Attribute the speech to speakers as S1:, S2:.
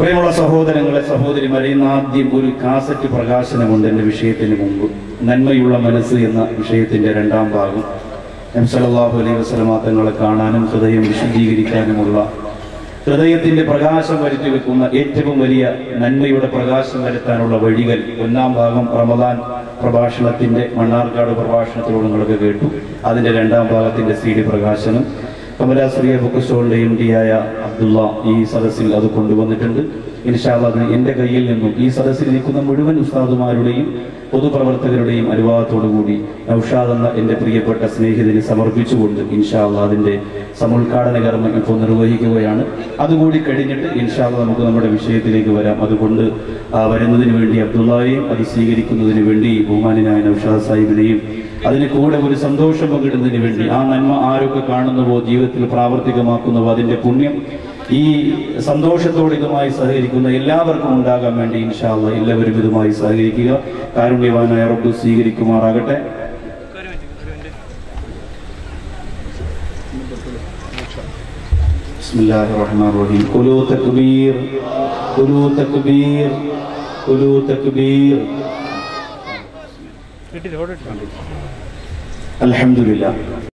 S1: പ്രിയമുള്ള സഹോദരങ്ങളെ സഹോദരിമാരെ ഇന്ന് ആദ്യം ഒരു കാസറ്റ് പ്രകാശനമുണ്ട് എന്റെ വിഷയത്തിന് മുമ്പ്. നന്മയുള്ള മനസ്സ് എന്ന വിഷയത്തിന്റെ രണ്ടാം ഭാഗം. എം സലാഹു അലൈഹി വസല്ലമ തങ്ങളെ കാണാനും ഹൃദയം വിശദീകരിക്കാനുമുള്ള ഹൃദയത്തിന്റെ പ്രകാശം വരുത്തി വെക്കുന്ന ഏറ്റവും വലിയ നന്മയുടെ പ്രകാശം വരുത്താനുള്ള വഴികൾ ഒന്നാം ഭാഗം റമദാൻ പ്രഭാഷണത്തിന്റെ മണ്ണാർക്കാട് പ്രഭാഷണത്തിലൂടെ നിങ്ങൾക്ക് കേട്ടു. അതിന്റെ രണ്ടാം ഭാഗത്തിന്റെ സി ഡി പ്രകാശനം. കമലാശ്രീയ ബുക്ക് സ്റ്റോളിന്റെ എം ഡി ആയ അബ്ദുള്ള ഈ സദസ്സിൽ അത് കൊണ്ടുവന്നിട്ടുണ്ട്. ഇൻഷാല്ല അതിന് എന്റെ കയ്യിൽ നിന്നും ഈ സദസ്സിൽ നിൽക്കുന്ന മുഴുവൻ ഉസ്താദുമാരുടെയും പൊതുപ്രവർത്തകരുടെയും അനുവാദത്തോടുകൂടി നൌഷാദ് എന്ന എന്റെ പ്രിയപ്പെട്ട സ്നേഹിതന് സമർപ്പിച്ചുകൊണ്ട് ഇൻഷാല്ല അതിന്റെ സമുദ്ഘാടന കർമ്മം ഇപ്പോൾ നിർവഹിക്കുകയാണ്. അതുകൂടി കഴിഞ്ഞിട്ട് ഇൻഷാല്ല നമുക്ക് നമ്മുടെ വിഷയത്തിലേക്ക് വരാം. അതുകൊണ്ട് വരുന്നതിന് വേണ്ടി അബ്ദുള്ളയെയും അത് സ്വീകരിക്കുന്നതിന് വേണ്ടി ബഹുമാനായ നൌഷാദ് സാഹിബിനെയും അതിന് കൂടെ ഒരു സന്തോഷം പങ്കിടുന്നതിന് വേണ്ടി ആ നന്മ ആരൊക്കെ കാണുന്നുവോ ജീവിതത്തിൽ പ്രാവർത്തികമാക്കുന്നുവോ അതിന്റെ പുണ്യം ഈ സന്തോഷത്തോടെ ഇതുമായി സഹകരിക്കുന്ന എല്ലാവർക്കും ഉണ്ടാകാൻ വേണ്ടി ഇൻഷാല്ല എല്ലാവരും ഇതുമായി സഹകരിക്കുക കാരുണ്യവാനായ റബ്ബ് സ്വീകരിക്കുമാറാകട്ടെ بسم الله الرحمن الرحيم قلوا تكبير قلوا تكبير قلوا تكبير الحمد لله.